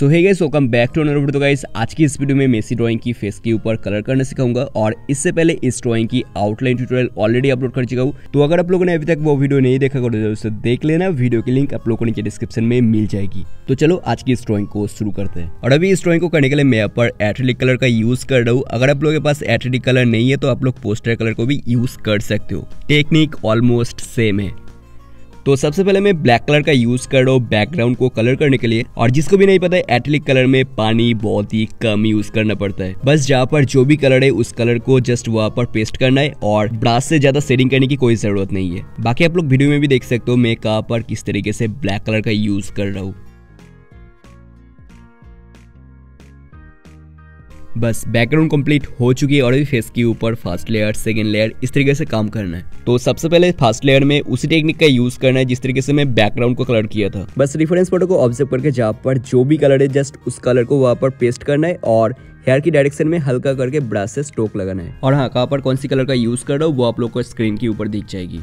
So hi guys welcome back to another video guys आज की इस वीडियो में मेसी ड्राइंग की फेस के ऊपर कलर करना सिखाऊँगा और इससे पहले इस ड्राइंग की आउटलाइन ट्यूटोरियल ऑलरेडी अपलोड कर चुका हूँ। तो अगर आप लोगों ने अभी तक वो वीडियो नहीं देखा तो उसे देख लेना। वीडियो की लिंक आप लोगों को नीचे डिस्क्रिप्शन में मिल जाएगी। तो चलो, आज की इस ड्राइंग को शुरू करते हैं। और अभी इस ड्राइंग को करने के लिए मैं यहाँ पर एथलिक कलर का यूज़ कर रहा हूँ। अगर आप लोगों के पास एथलिक कलर नहीं है तो आप लोग पोस्टर कलर को भी यूज़ कर सकते हो। टेक्निक ऑलमोस्ट सेम है। तो सबसे पहले मैं ब्लैक कलर का यूज़ कर रहा हूँ बैकग्राउंड को कलर करने के लिए और जिसको भी नहीं पता है एटलिक कलर में पानी बहुत ही कम यूज़ करना पड़ता है। बस जहाँ पर जो भी कलर है, उस कलर को जस्ट वहाँ पर पेस्ट करना है और ब्रास से ज़्यादा सेडिंग करने की कोई ज़रूरत नहीं है। बाकी आप लोग वीडियो में भी देख सकते हो मैं कहा पर किस तरीके से ब्लैक कलर का यूज़ कर रहा हूँ। बस बैकग्राउंड कंप्लीट हो चुकी है और अभी फेस के ऊपर फ़र्स्ट लेयर सेकेंड लेयर इस तरीके से काम करना है। तो सबसे पहले फ़र्स्ट लेयर में उसी टेक्निक का यूज़ करना है जिस तरीके से मैं बैकग्राउंड को कलर किया था। बस रिफरेंस फ़ोटो को ऑब्ज़र्व करके जहाँ पर जो भी कलर है जस्ट उस कलर को वहाँ पर पेस्ट करना है और हेयर की डायरेक्शन में हल्का करके ब्रश से स्ट्रोक लगाना है। और हाँ कहाँ पर कौन सी कलर का यूज़ कर रहा हूँ, वो आप लोग को स्क्रीन के ऊपर दिख जाएगी।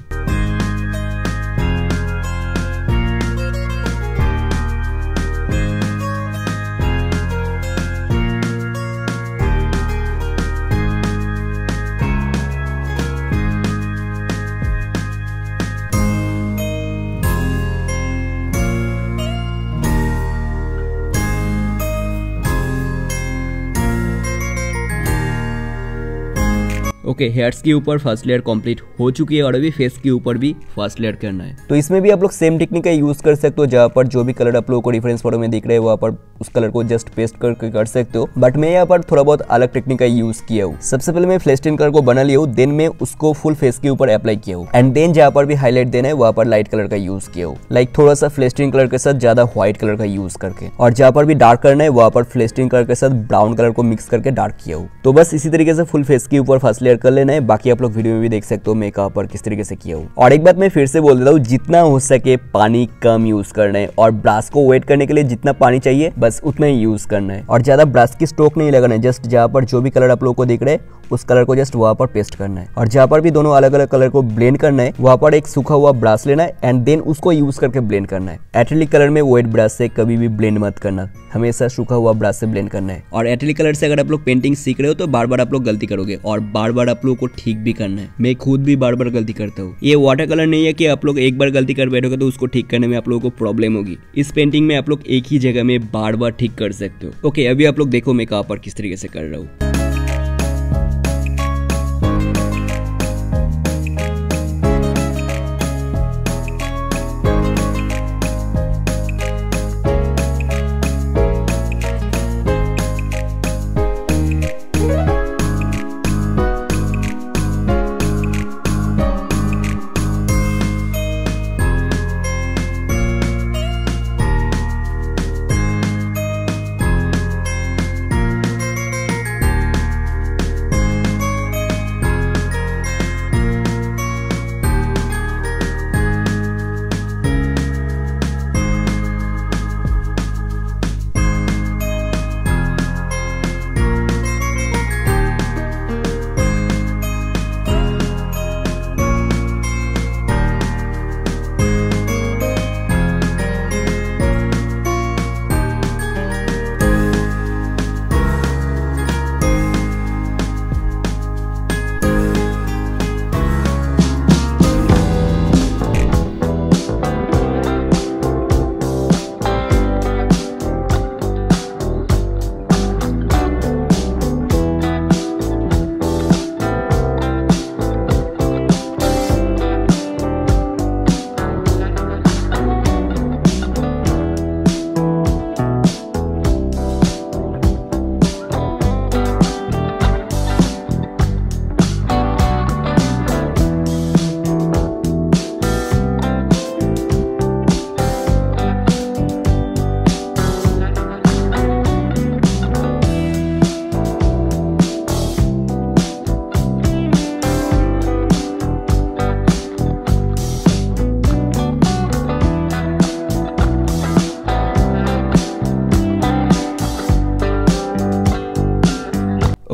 ओके हेयर्स के ऊपर फ़र्स्ट लेयर कंप्लीट हो चुकी है और अभी फेस के ऊपर भी फ़र्स्ट लेयर करना है। तो इसमें भी आप लोग सेम टेक्निक का यूज़ कर सकते हो, जहाँ पर जो भी कलर आप लोगों को डिफरेंस फ़ोटो में दिख रहे हैं, वहाँ पर उस कलर को जस्ट पेस्ट करके कर सकते हो। बट मैं यहाँ पर थोड़ा बहुत अलग टेक्निक का यूज़ किया हूँ। सबसे पहले मैं फ्लेस्टिन कलर को बना लिया हूँ देन मैं उसको फुल फेस के ऊपर अप्लाई किया हूँ। एंड देन जहाँ पर भी हाईलाइट देना है, वहाँ पर लाइट कलर का यूज़ किया हूँ। लाइक थोड़ा सा फ्लेस्टिन कलर के साथ ज़्यादा व्हाइट कलर का यूज़ करके। और जहाँ पर भी डार्क करना है, वहाँ पर फ्लेस्टिन कलर के साथ ब्राउन कलर को मिक्स करके डार्क किया हूँ। तो बस इसी तरीके से फुल फेस के ऊपर फ़र्स्ट लेयर कर लेना है। बाकी आप लोग वीडियो में भी देख सकते हो, मैं कहाँ पर किस तरीके से किया हूँ। और एक बात मैं फिर से बोल देता हूँ, जितना हो सके पानी कम यूज़ करना है। और ब्रास को वेट करने के लिए जितना पानी चाहिए बस उतना ही यूज़ करना है। और ज़्यादा ब्रश की स्ट्रोक नहीं लगाना है। जस्ट जहाँ पर जो भी कलर आप लोग को दिख रहे हैं, उस कलर को जस्ट वहाँ पर पेस्ट करना है। और जहाँ पर भी दोनों अलग अलग कलर को ब्लेंड करना है, वहाँ पर एक सूखा हुआ ब्रश लेना है एंड देन उसको यूज़ करके ब्लेंड करना है। एटलिक कलर में व्हाइट ब्रश से कभी भी ब्लेंड मत करना। हमेशा सूखा हुआ ब्रश से ब्लेंड करना है। और एटलिक कलर से अगर आप लोग पेंटिंग सीख रहे हो तो बार बार आप लोग गलती करोगे और बार बार आप लोग को ठीक भी करना है। मैं खुद भी बार बार गलती करता हूँ। ये वाटर कलर नहीं है कि आप लोग एक बार गलती कर बैठोगे तो उसको ठीक करने में आप लोगों को प्रॉब्लम होगी। इस पेंटिंग में आप लोग एक ही जगह में बार बार ठीक कर सकते हो। ओके अभी आप लोग देखो मैं कहा पर किस तरीके से कर रहा हूँ।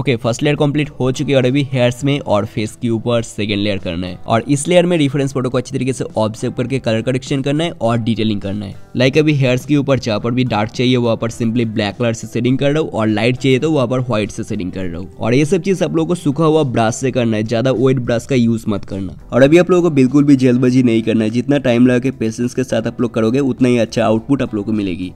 ओके फ़र्स्ट लेयर कंप्लीट हो चुकी है और अभी हेयर्स में और फेस के ऊपर सेकेंड लेयर करना है। और इस लेयर में रिफरेंस फ़ोटो को अच्छी तरीके से ऑब्ज़र्व करके कलर करेक्शन करना है और डिटेलिंग करना है। लाइक अभी हेयर्स के ऊपर जहाँ पर भी डार्क चाहिए, वहाँ पर सिंपली ब्लैक कलर से सेटिंग कर रहा हूँ और लाइट चाहिए तो वहाँ पर व्हाइट से सेटिंग कर रहा हूँ। और ये सब चीज़ आप लोगों को सूखा हुआ ब्रश से करना है, ज़्यादा वेट ब्रश का यूज़ मत करना। और अभी आप लोगों को बिल्कुल भी जल्दबाजी नहीं करना है। जितना टाइम लगा के पेशेंस के साथ आप लोग करोगे, उतना ही अच्छा आउटपुट आप लोग को मिलेगी।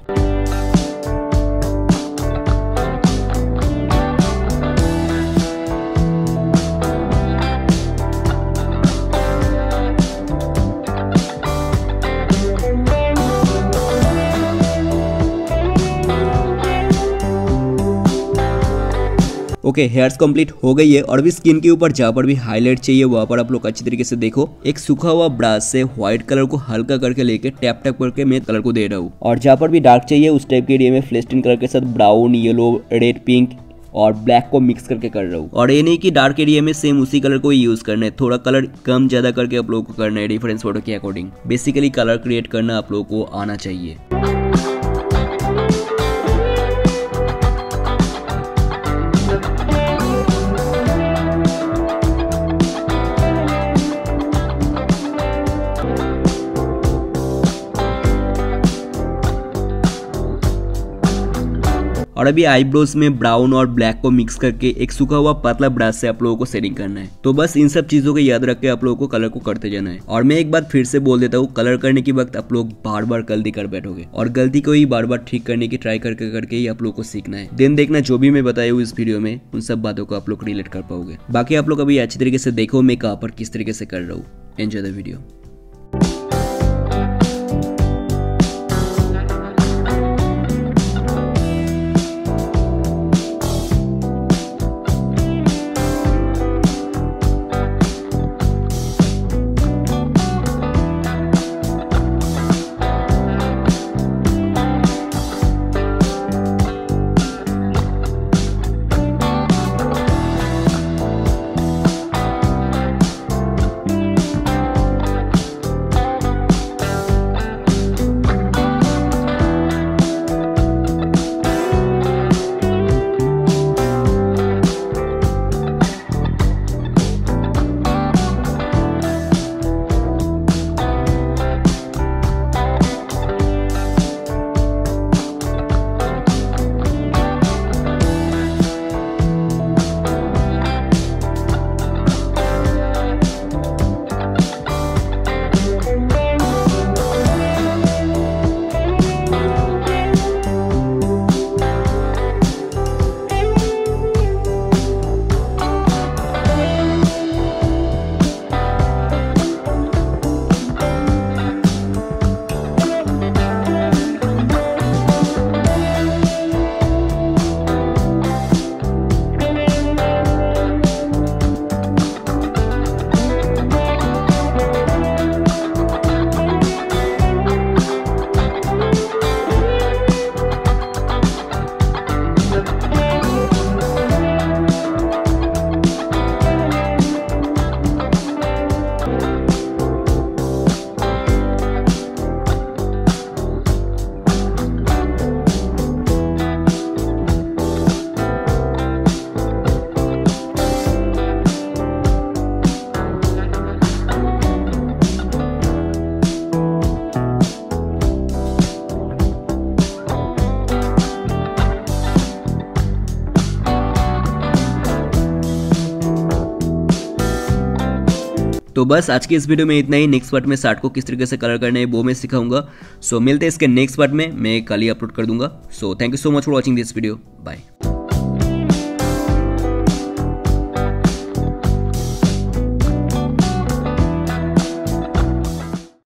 ओके हेयर्स कंप्लीट हो गई है और भी स्किन के ऊपर, जहाँ पर भी हाईलाइट चाहिए, वहाँ पर आप लोग अच्छी तरीके से देखो। एक सूखा हुआ ब्रश से व्हाइट कलर को हल्का करके लेके टैप टैप करके मैं कलर को दे रहा हूँ। और जहाँ पर भी डार्क चाहिए, उस टाइप के एरिया में फ्लेस्टिन कलर के साथ ब्राउन येलो रेड पिंक और ब्लैक को मिक्स करके कर रहा हूँ। और ये नहीं कि डार्क एरिया में सेम उसी कलर को यूज़ करना है। थोड़ा कलर कम ज़्यादा करके आप लोगों को करना है डिफरेंस फ़ोटो के अकॉर्डिंग बेसिकली कलर क्रिएट करना आप लोगों को आना चाहिए। और अभी आईब्रोज में ब्राउन और ब्लैक को मिक्स करके एक सूखा हुआ पतला ब्रश से आप लोगों को सेटिंग करना है। तो बस इन सब चीज़ों को याद रख के आप लोगों को कलर को करते जाना है। और मैं एक बार फिर से बोल देता हूँ कलर करने के वक्त आप लोग बार बार गलती कर बैठोगे। और गलती को ही बार बार ठीक करने की ट्राई करके करके ही आप लोग को सीखना है। दिन देखना जो भी मैं बताया हूँ इस वीडियो में, उन सब बातों को आप लोग रिलेट कर पाओगे। बाकी आप लोग अभी अच्छी तरीके से देखो मैं कहाँ पर किस तरीके से कर रहा हूँ। एंजॉय द वीडियो तो बस आज की इस वीडियो में इतना ही। नेक्स्ट पार्ट में शार्ट को किस तरीके से कलर करने है, वो मैं सिखाऊँगा। सो मिलते हैं इसके नेक्स्ट पार्ट में। मैं कल ही अपलोड कर दूँगा। So thank you so much for watching this video bye